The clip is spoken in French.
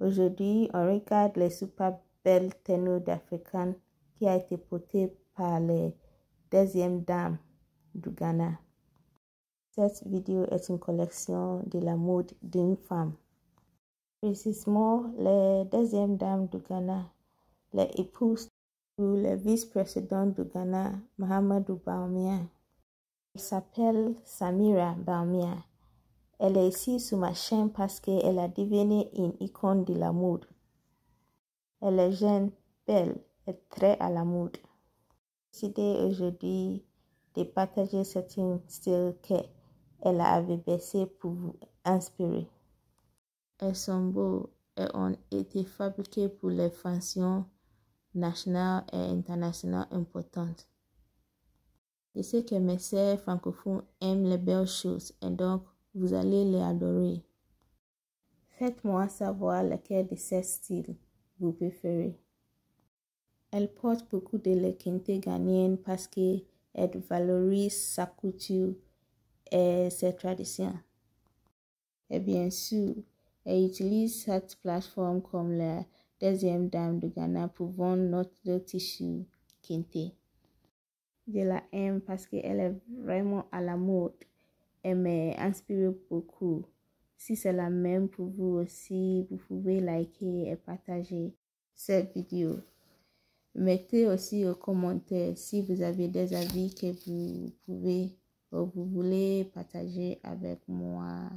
Aujourd'hui, on regarde les super belles tenues d'Africaines qui a été portée par les deuxième dames du Ghana. Cette vidéo est une collection de la mode d'une femme. Précisément, les deuxièmes dames du Ghana, les épouses ou les vice-présidents du Ghana, Mahamadou Bawumia. Elle s'appelle Samira Bawumia. Elle est ici sur ma chaîne parce qu'elle a devenu une icône de la mode. Elle est jeune, belle et très à la mode. J'ai décidé aujourd'hui de partager certains styles qu'elle avait baissé pour vous inspirer. Elles sont beaux et ont été fabriquées pour les fonctions nationales et internationales importantes. Je sais que mes sœurs francophones aiment les belles choses et donc vous allez les adorer. Faites-moi savoir lequel de ces styles vous préférez. Elle porte beaucoup de l'équité ghanéenne parce qu'elle valorise sa culture et ses traditions. Et bien sûr, elle utilise cette plateforme comme la deuxième dame de Ghana pour vendre notre tissu quinté. Je la aime parce qu'elle est vraiment à la mode et m'inspire beaucoup. Si c'est la même pour vous aussi, vous pouvez liker et partager cette vidéo. Mettez aussi aux commentaires si vous avez des avis que vous pouvez ou vous voulez partager avec moi.